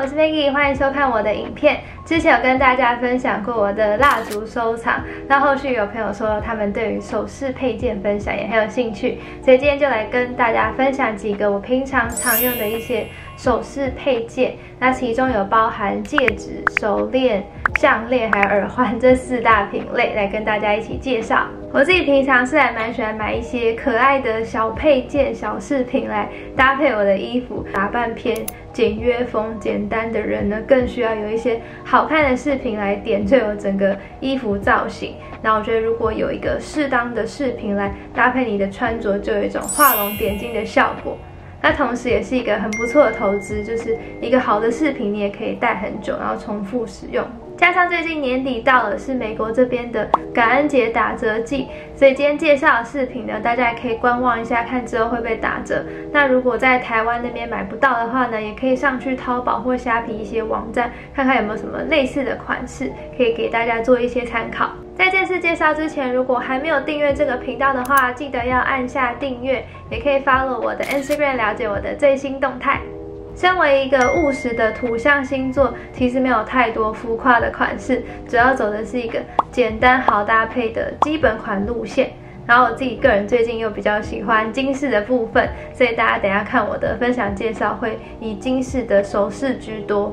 我是 Maggie，欢迎收看我的影片。之前有跟大家分享过我的蜡烛收藏，那后续有朋友说他们对于首饰配件分享也很有兴趣，所以今天就来跟大家分享几个我平常常用的一些首饰配件。那其中有包含戒指、手链、项链还有耳环这四大品类，来跟大家一起介绍。我自己平常是还蛮喜欢买一些可爱的小配件、小饰品来搭配我的衣服，打扮偏简约风、简单的人呢，更需要有一些好看的饰品来点缀我整个衣服造型。那我觉得如果有一个适当的饰品来搭配你的穿着，就有一种画龙点睛的效果。那同时也是一个很不错的投资，就是一个好的饰品，你也可以戴很久，然后重复使用。加上最近年底到了，是美国这边的感恩节打折季，所以今天介绍的饰品呢，大家也可以观望一下，看之后会不会打折。那如果在台湾那边买不到的话呢，也可以上去淘宝或虾皮一些网站，看看有没有什么类似的款式，可以给大家做一些参考。在正式介绍之前，如果还没有订阅这个频道的话，记得要按下订阅，也可以 follow 我的 Instagram 了解我的最新动态。身为一个务实的土象星座，其实没有太多浮夸的款式，主要走的是一个简单好搭配的基本款路线。然后我自己个人最近又比较喜欢金饰的部分，所以大家等下看我的分享介绍会以金饰的首饰居多。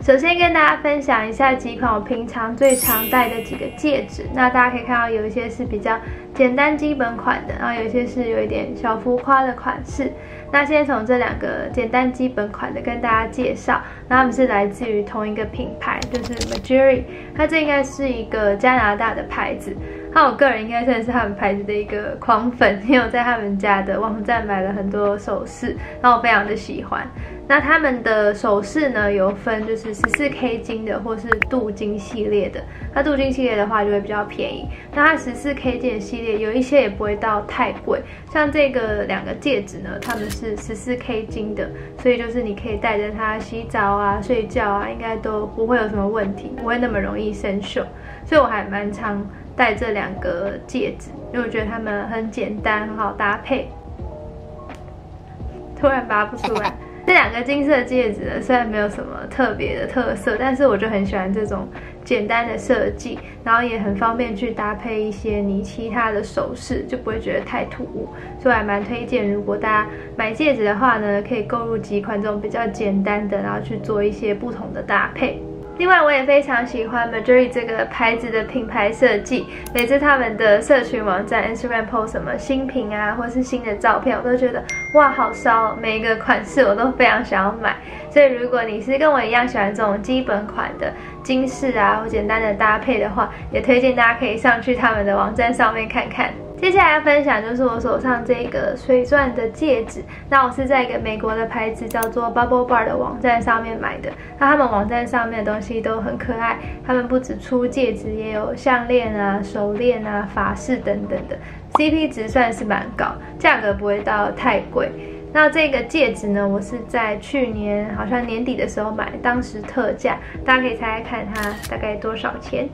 首先跟大家分享一下几款我平常最常戴的几个戒指。那大家可以看到有一些是比较简单基本款的，然后有一些是有一点小浮夸的款式。那先从这两个简单基本款的跟大家介绍。那他们是来自于同一个品牌，就是 m a j o r i。它这应该是一个加拿大的牌子。那我个人应该算是他们牌子的一个狂粉，因为我在他们家的网站买了很多首饰，那我非常的喜欢。那他们的首饰呢，有分就是十四 K 金的，或是镀金系列的。那镀金系列的话就会比较便宜。那它十四 K 金系列有一些也不会到太贵，像这个两个戒指呢，它们是十四 K 金的，所以就是你可以带着它洗澡啊、睡觉啊，应该都不会有什么问题，不会那么容易生锈。所以我还蛮常戴这两个戒指，因为我觉得它们很简单，很好搭配。突然拔不出来。这两个金色戒指呢，虽然没有什么特别的特色，但是我就很喜欢这种简单的设计，然后也很方便去搭配一些你其他的首饰，就不会觉得太突兀。所以还蛮推荐，如果大家买戒指的话呢，可以购入几款这种比较简单的，然后去做一些不同的搭配。另外，我也非常喜欢 Majori 这个牌子的品牌设计。每次他们的社群网站 Instagram post 什么新品啊，或是新的照片，我都觉得哇，好骚！每一个款式我都非常想要买。所以，如果你是跟我一样喜欢这种基本款的金饰啊，或简单的搭配的话，也推荐大家可以上去他们的网站上面看看。接下来要分享就是我手上这个水钻的戒指，那我是在一个美国的牌子叫做 Bubble Bar 的网站上面买的。那他们网站上面的东西都很可爱，他们不止出戒指，也有项链啊、手链啊、发饰等等的，CP 值算是蛮高，价格不会到太贵。那这个戒指呢，我是在去年好像年底的时候买，当时特价，大家可以猜猜看它大概多少钱。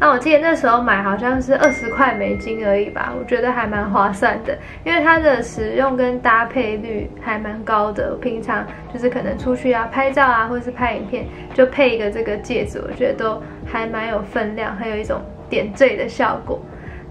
那我记得那时候买好像是二十块美金而已吧，我觉得还蛮划算的，因为它的使用跟搭配率还蛮高的。平常就是可能出去啊拍照啊，或是拍影片，就配一个这个戒指，我觉得都还蛮有分量，还有一种点缀的效果。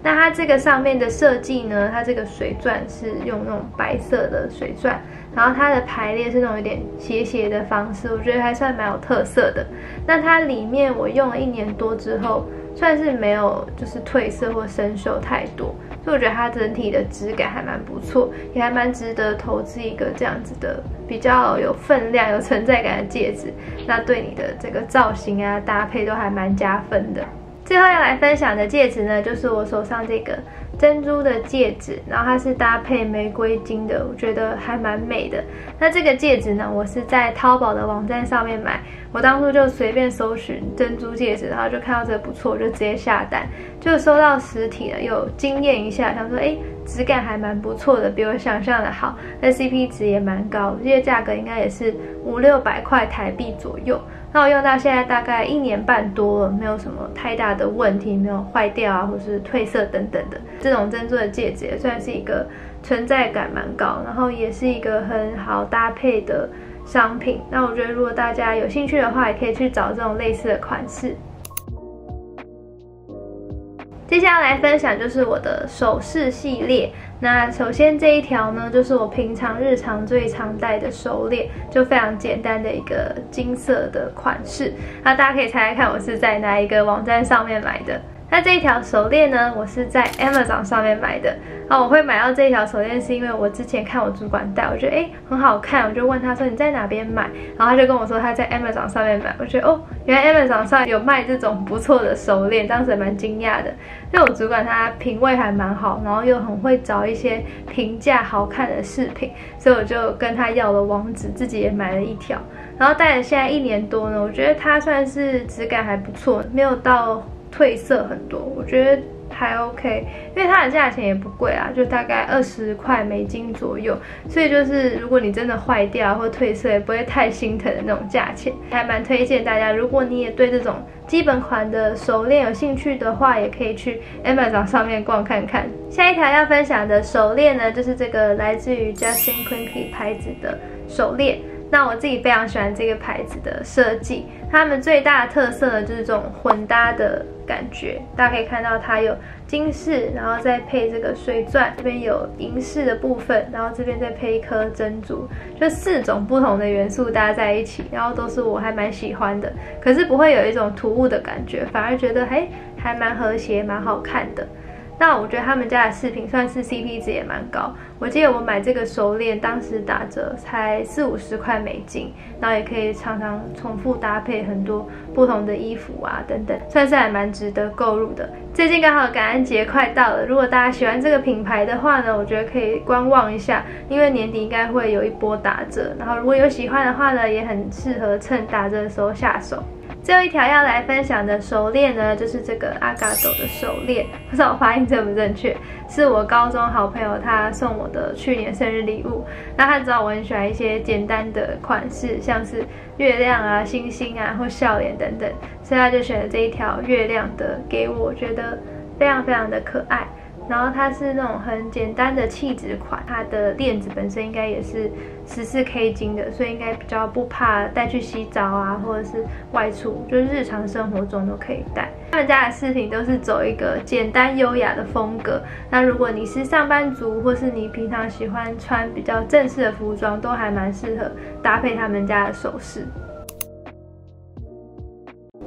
那它这个上面的设计呢，它这个水钻是用那种白色的水钻，然后它的排列是那种有点斜斜的方式，我觉得还算蛮有特色的。那它里面我用了一年多之后。算是没有就是褪色或生锈太多，所以我觉得它整体的质感还蛮不错，也还蛮值得投资一个这样子的比较有分量、有存在感的戒指。那对你的这个造型啊搭配都还蛮加分的。最后要来分享的戒指呢，就是我手上这个。珍珠的戒指，然后它是搭配玫瑰金的，我觉得还蛮美的。那这个戒指呢，我是在淘宝的网站上面买，我当初就随便搜寻珍珠戒指，然后就看到这个不错，我就直接下单。就收到实体了，有惊艳一下，想说哎，质感还蛮不错的，比我想象的好，那 CP 值也蛮高，这些价格应该也是五六百块台币左右。那我用到现在大概一年半多了，没有什么太大的问题，没有坏掉啊，或是褪色等等的。这种珍珠的戒指也算是一个存在感蛮高，然后也是一个很好搭配的商品。那我觉得如果大家有兴趣的话，也可以去找这种类似的款式。接下来分享就是我的首饰系列。那首先这一条呢，就是我平常日常最常戴的手链，就非常简单的一个金色的款式。那大家可以猜猜看，我是在哪一个网站上面买的？那这一条手链呢，我是在 Amazon 上面买的。啊，我会买到这一条手链，是因为我之前看我主管戴，我觉得哎很好看，我就问他说你在哪边买，然后他就跟我说他在 Amazon 上面买。我觉得哦，原来 Amazon 上有卖这种不错的手链，当时蛮惊讶的。因为我主管他品味还蛮好，然后又很会找一些平价好看的饰品，所以我就跟他要了网址，自己也买了一条。然后戴了现在一年多呢，我觉得它算是质感还不错，没有到。褪色很多，我觉得还 OK，因为它的价钱也不贵啊，就大概二十块美金左右，所以就是如果你真的坏掉或褪色，也不会太心疼的那种价钱，还蛮推荐大家。如果你也对这种基本款的手链有兴趣的话，也可以去 Amazon 上面逛看看。下一条要分享的手链呢，就是这个来自于 Justin Quincy 牌子的手链。那我自己非常喜欢这个牌子的设计，它们最大的特色呢就是这种混搭的感觉。大家可以看到它有金饰，然后再配这个水钻，这边有银饰的部分，然后这边再配一颗珍珠，就四种不同的元素搭在一起，然后都是我还蛮喜欢的。可是不会有一种突兀的感觉，反而觉得嘿还蛮和谐，蛮好看的。那我觉得他们家的饰品算是 CP 值也蛮高。我记得我买这个手链当时打折才四五十块美金，然后也可以常常重复搭配很多不同的衣服啊等等，算是还蛮值得购入的。最近刚好感恩节快到了，如果大家喜欢这个品牌的话呢，我觉得可以观望一下，因为年底应该会有一波打折。然后如果有喜欢的话呢，也很适合趁打折的时候下手。最后一条要来分享的手链呢，就是这个阿嘎斗的手链，不知道我发音正不正确，是我高中好朋友他送我的去年生日礼物。那他知道我很喜欢一些简单的款式，像是月亮啊、星星啊或笑脸等等，所以他就选了这一条月亮的给我，觉得非常非常的可爱。然后它是那种很简单的气质款，它的链子本身应该也是十四 K 金的，所以应该比较不怕带去洗澡啊，或者是外出，就日常生活中都可以戴。他们家的饰品都是走一个简单优雅的风格。那如果你是上班族，或是你平常喜欢穿比较正式的服装，都还蛮适合搭配他们家的首饰。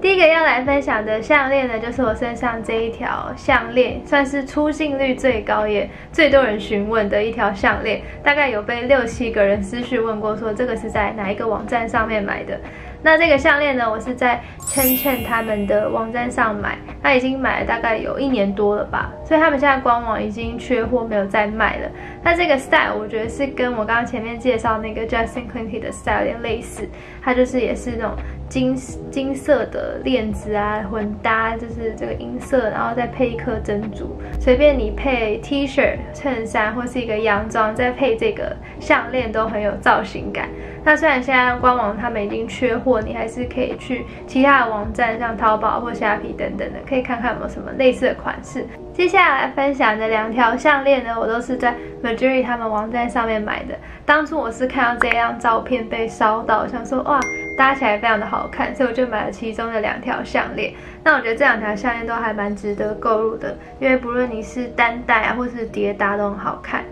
第一个要来分享的项链呢，就是我身上这一条项链，算是出镜率最高也最多人询问的一条项链，大概有被六七个人私讯问过，说这个是在哪一个网站上面买的。那这个项链呢，我是在 Chen Chen 他们的网站上买，那已经买了大概有一年多了吧，所以他们现在官网已经缺货，没有再卖了。那这个 style 我觉得是跟我刚刚前面介绍那个 Justin Quinty 的 style 有点类似，它就是也是那种。金金色的链子啊，混搭就是这个银色，然后再配一颗珍珠，随便你配 T 恤、衬衫或是一个洋装，再配这个项链都很有造型感。那虽然现在官网他们已经缺货，你还是可以去其他的网站，像淘宝或虾皮等等的，可以看看有没有什么类似的款式。接下来分享的两条项链呢，我都是在 m a j o r y 他们网站上面买的。当初我是看到这张照片被烧到，想说哇。搭起来非常的好看，所以我就买了其中的两条项链。那我觉得这两条项链都还蛮值得购入的，因为不论你是单戴啊，或是叠搭都很好看。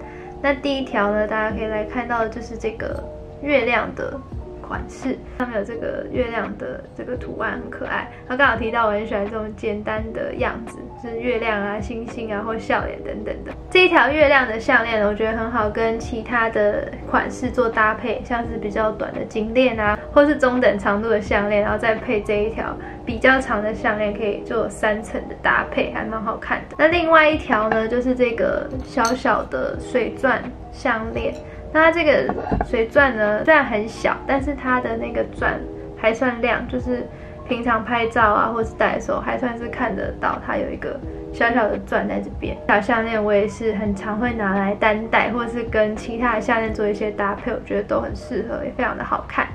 那第一条呢，大家可以来看到的就是这个月亮的。款式上面有这个月亮的这个图案，很可爱。他刚好提到我很喜欢这种简单的样子，就是月亮啊、星星啊或笑脸等等的。这一条月亮的项链，我觉得很好跟其他的款式做搭配，像是比较短的金链啊，或是中等长度的项链，然后再配这一条比较长的项链，可以做三层的搭配，还蛮好看的。那另外一条呢，就是这个小小的水钻项链。那它这个水钻呢，虽然很小，但是它的那个钻还算亮，就是平常拍照啊，或是戴的时候，还算是看得到它有一个小小的钻在这边。小项链我也是很常会拿来单戴，或是跟其他的项链做一些搭配，我觉得都很适合，也非常的好看。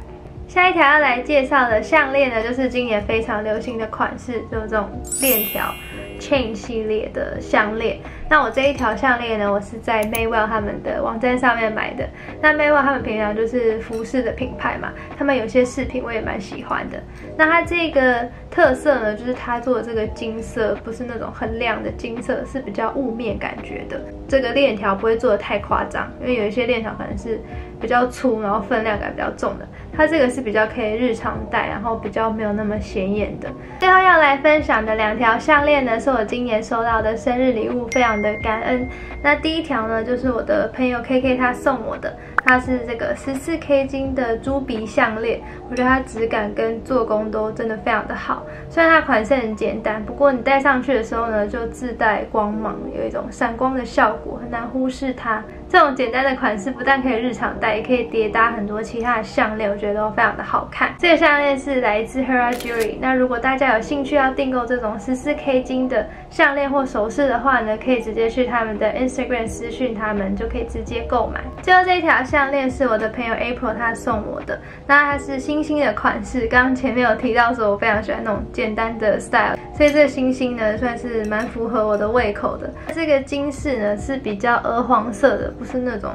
下一条要来介绍的项链呢，就是今年非常流行的款式，就是这种链条 chain 系列的项链。那我这一条项链呢，我是在 Maywell 他们的网站上面买的。那 Maywell 他们平常就是服饰的品牌嘛，他们有些饰品我也蛮喜欢的。那它这个特色呢，就是它做的这个金色不是那种很亮的金色，是比较雾面感觉的。这个链条不会做的太夸张，因为有一些链条可能是比较粗，然后分量感比较重的。它这个是比较可以日常戴，然后比较没有那么显眼的。最后要来分享的两条项链呢，是我今年收到的生日礼物，非常的感恩。那第一条呢，就是我的朋友 K K 他送我的，它是这个十四 K 金的猪鼻项链，我觉得它质感跟做工都真的非常的好。虽然它款式很简单，不过你戴上去的时候呢，就自带光芒，有一种闪光的效果，很难忽视它。这种简单的款式不但可以日常戴，也可以叠搭很多其他的项链，我觉得都非常的好看。这个项链是来自 Hera Jewelry。那如果大家有兴趣要订购这种十四 K 金的项链或首饰的话呢，可以直接去他们的 Instagram 私讯他们，就可以直接购买。最后这一条项链是我的朋友 April 他送我的，那它是星星的款式。刚刚前面有提到说我非常喜欢那种简单的 style，所以这个星星呢算是蛮符合我的胃口的。这个金饰呢是比较鹅黄色的。不是那种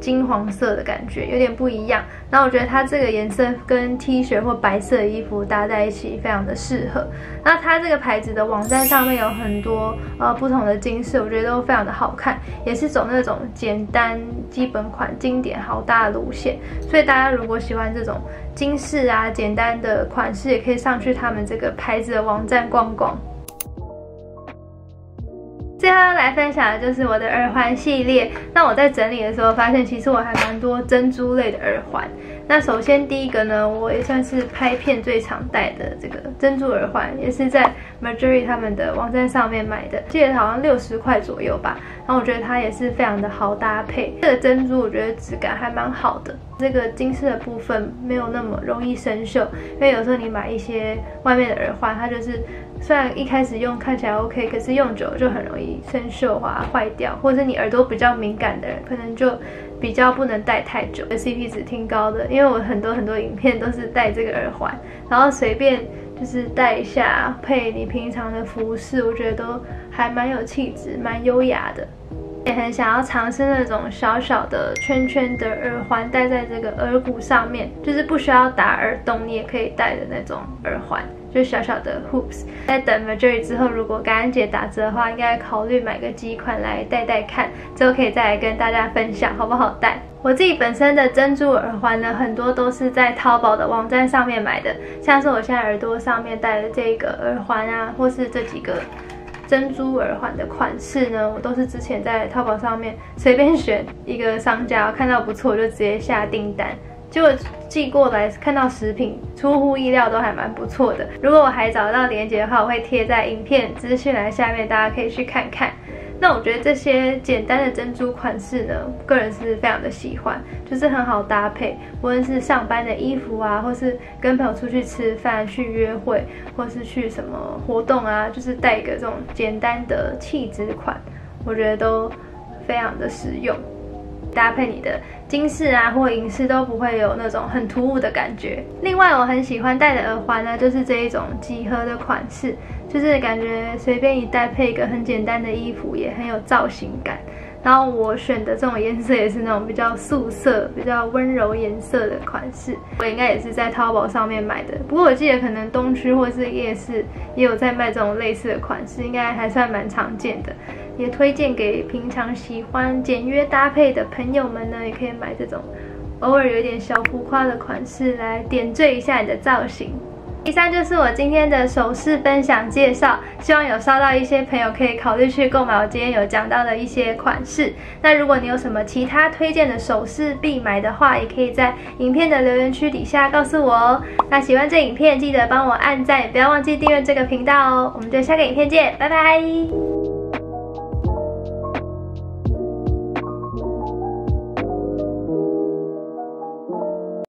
金黄色的感觉，有点不一样。然后我觉得它这个颜色跟 T 恤或白色的衣服搭在一起非常的适合。那它这个牌子的网站上面有很多呃不同的金饰，我觉得都非常的好看，也是走那种简单基本款、经典好搭的路线。所以大家如果喜欢这种金饰啊、简单的款式，也可以上去他们这个牌子的网站逛逛。最后要来分享的就是我的耳环系列。那我在整理的时候发现，其实我还蛮多珍珠类的耳环。那首先第一个呢，我也算是拍片最常戴的这个珍珠耳环，也是在 Marjorie 他们的网站上面买的，记得好像六十块左右吧。然后我觉得它也是非常的好搭配，这个珍珠我觉得质感还蛮好的，这个金色的部分没有那么容易生锈，因为有时候你买一些外面的耳环，它就是虽然一开始用看起来 OK，可是用久就很容易生锈啊坏掉，或者是你耳朵比较敏感的人，可能就比较不能戴太久。CP 值挺高的，因为我很多很多影片都是戴这个耳环，然后随便。就是戴一下配你平常的服饰，我觉得都还蛮有气质，蛮优雅的。也很想要尝试那种小小的圈圈的耳环，戴在这个耳骨上面，就是不需要打耳洞，你也可以戴的那种耳环。就小小的 hoops，在等 m a j o r y 之后，如果感恩节打折的话，应该考虑买个几款来戴戴看，之后可以再来跟大家分享好不好戴。我自己本身的珍珠耳环呢，很多都是在淘宝的网站上面买的，像是我现在耳朵上面戴的这个耳环啊，或是这几个珍珠耳环的款式呢，我都是之前在淘宝上面随便选一个商家，看到不错就直接下订单。结果寄过来看到食品，出乎意料都还蛮不错的。如果我还找到链接的话，我会贴在影片资讯栏下面，大家可以去看看。那我觉得这些简单的珍珠款式呢，个人是非常的喜欢，就是很好搭配，无论是上班的衣服啊，或是跟朋友出去吃饭、去约会，或是去什么活动啊，就是带一个这种简单的气质款，我觉得都非常的实用。搭配你的金饰啊或银饰都不会有那种很突兀的感觉。另外我很喜欢戴的耳环呢，就是这一种几何的款式，就是感觉随便一戴配一个很简单的衣服也很有造型感。然后我选的这种颜色也是那种比较素色、比较温柔颜色的款式。我应该也是在淘宝上面买的，不过我记得可能东区或是夜市也有在卖这种类似的款式，应该还算蛮常见的。也推荐给平常喜欢简约搭配的朋友们呢，也可以买这种偶尔有点小浮夸的款式来点缀一下你的造型。以上就是我今天的首饰分享介绍，希望有烧到一些朋友可以考虑去购买我今天有讲到的一些款式。那如果你有什么其他推荐的首饰必买的话，也可以在影片的留言区底下告诉我哦。那喜欢这影片记得帮我按赞，不要忘记订阅这个频道哦。我们就下个影片见，拜拜。